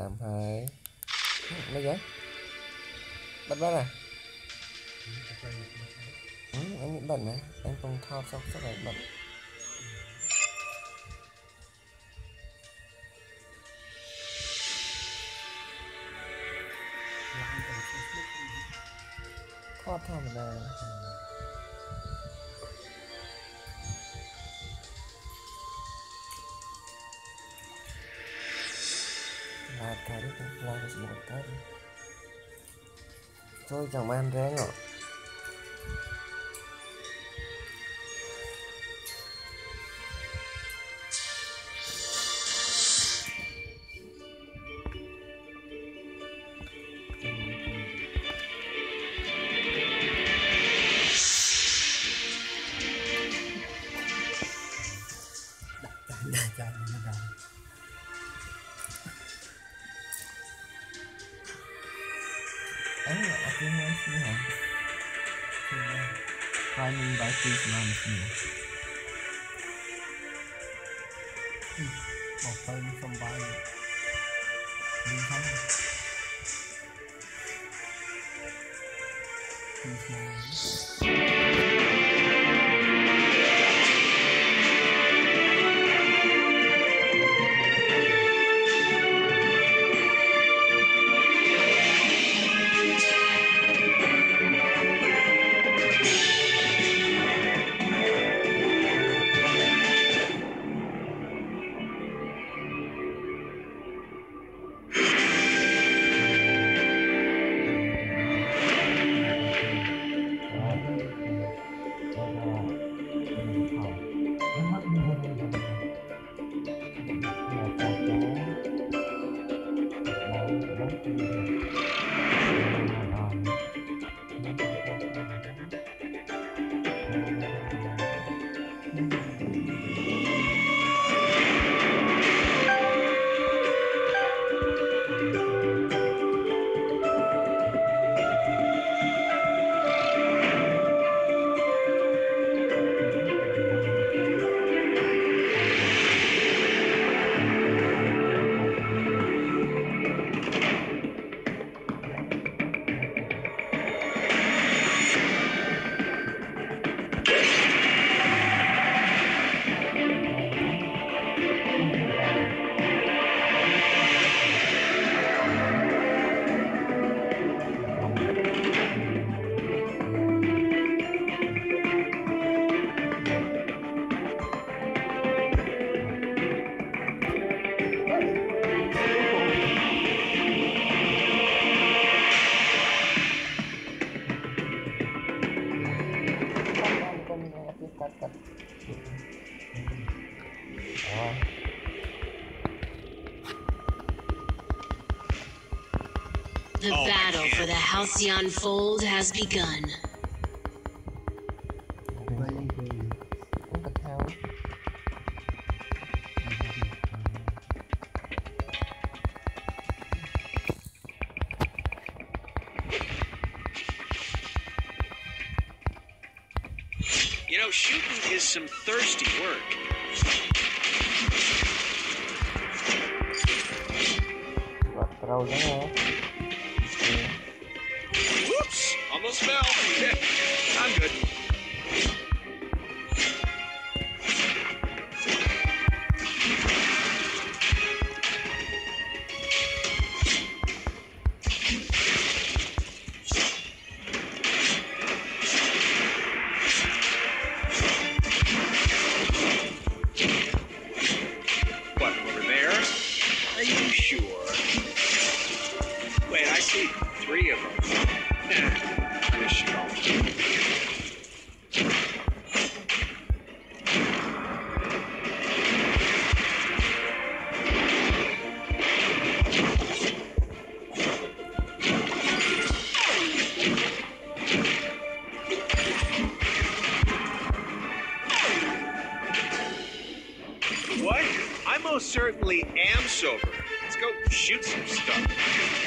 tám hai. Mấy giấy bắt bắt à? Ừ, anh bị bẩn này. Anh không thao xong chắc là bẩn. Kho thao mà là cái đấy like là chỉ một cái thôi chào em thế rồi climbing by trees around the field. Hmm. Một thân không bay Nhưng không Thank. Halcyon Fold has begun. không có thao You know, shooting is some thirsty work. I'm good. Some stuff.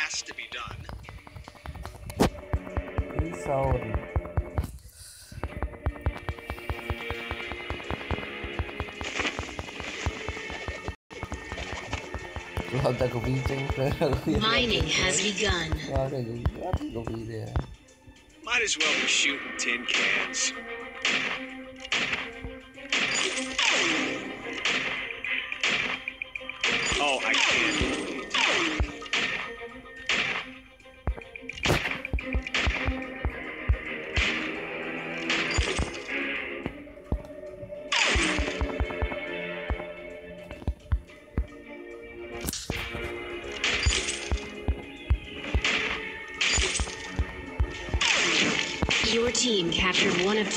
Has to be done. Risau ni. Kalau tak kopi Mining has begun. Kalau ada kopi, ada kopi dia. Might as well be shooting tin cans. Oh, I can't.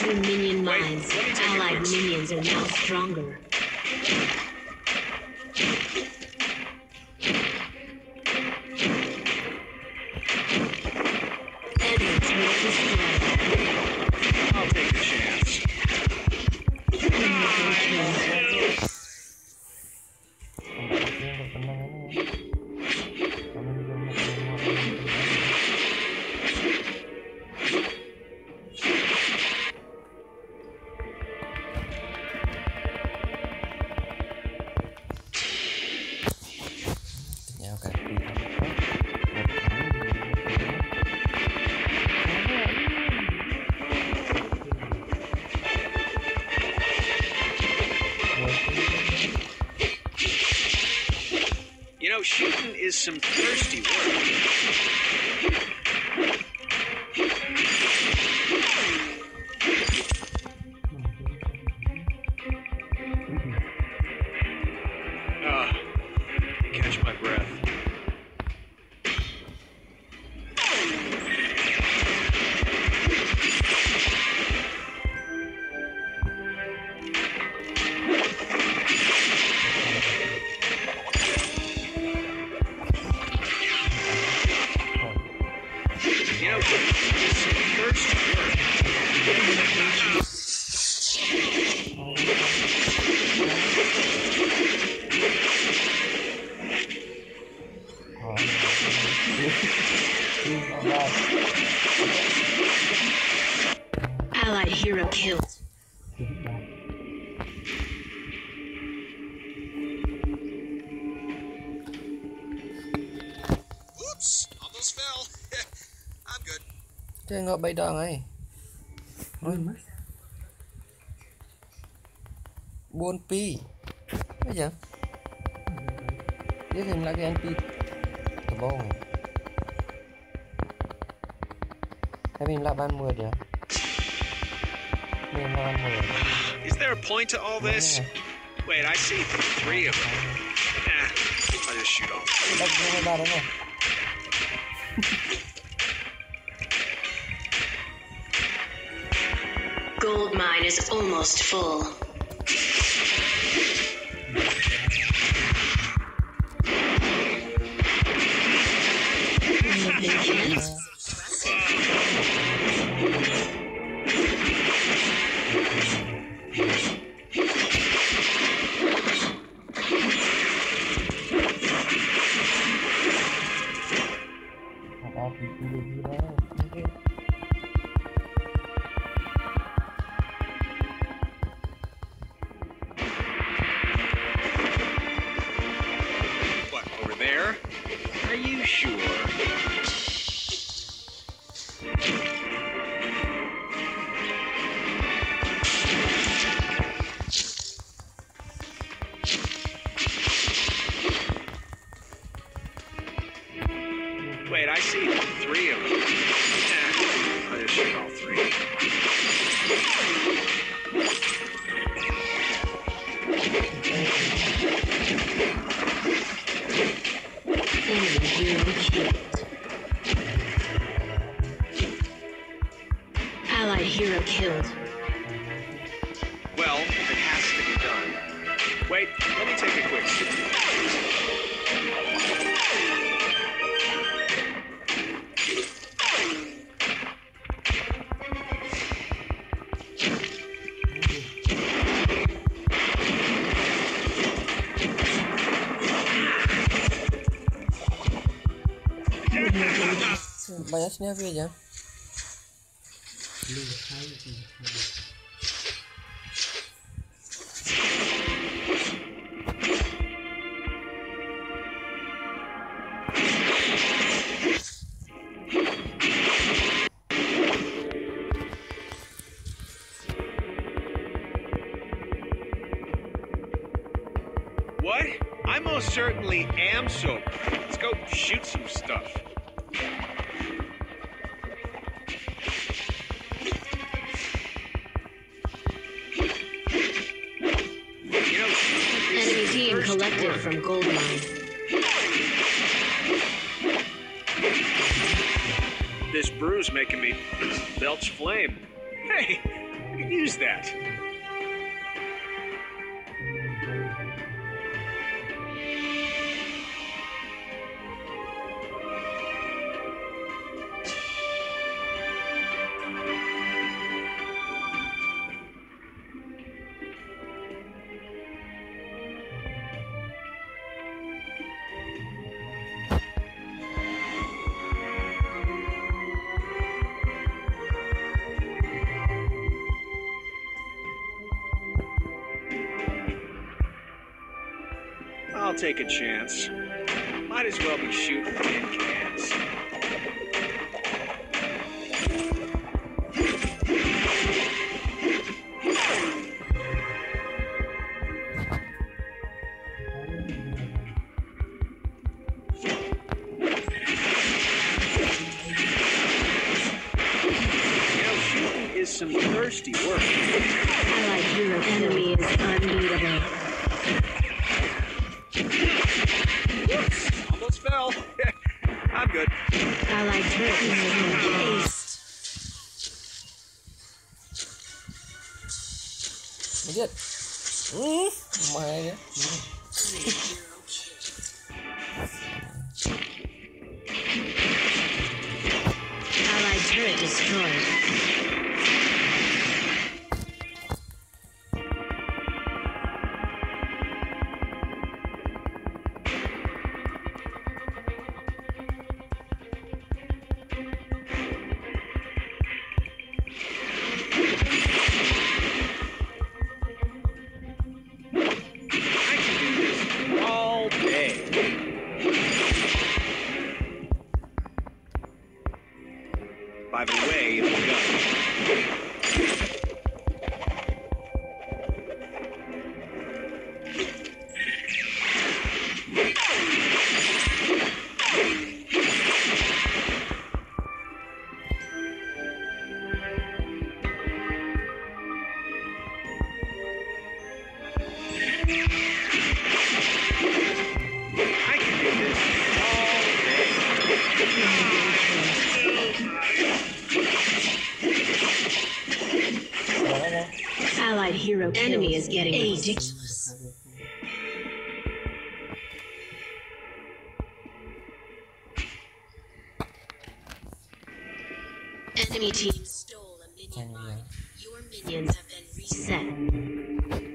Captured one of two minion Wait, mines. let me take a Allied minions are now stronger. Shooting is some thirsty work. Allied hero killed. Oops, almost fell. I'm good. Tengok baik dah ngai. Buôn pi. Bây giờ. Dia thêm lagi NP Tebong Tapi lah ban mua dia Ni ban mua Is there a point to all this? Wait, I see three of them. Nah, I'll just shoot all. Dah kena barang ni Gold mine is almost full. Allied hero killed. Well, it has to be done. Wait, let me take a quick Avi aja. Lu collected from gold mine. This brew's making me belch flame. Hey, use that. I'll take a chance. Might as well be shooting tin cans. Some thirsty work. Allied hero enemy is unbeatable. Turret destroyed. Aced. Enemy team stole a minion mine. you? Your minions have been reset.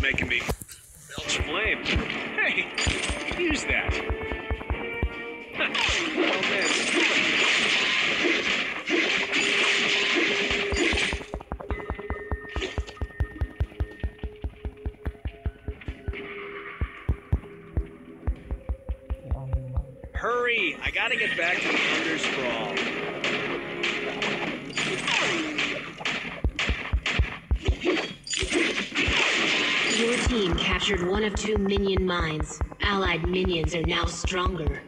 Making me belch flame. Hey, use that. oh. Hurry! I gotta get back to the Thunder Sprawl. Team captured one of two minion mines. Allied minions are now stronger.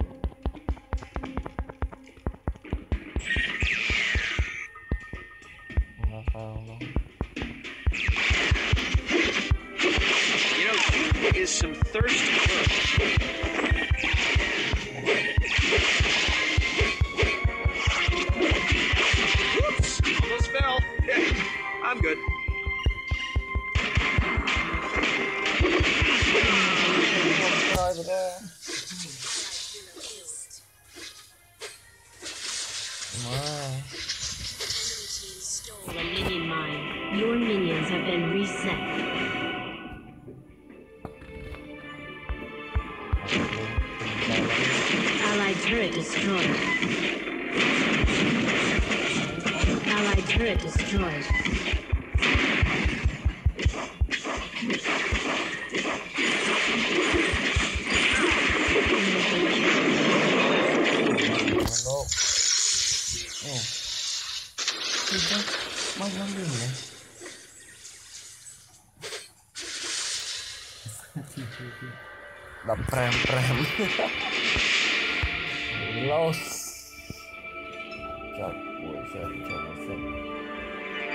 Опять начинаюсь. Hello. Oh. Is that my number. Да прям прям. Лаос.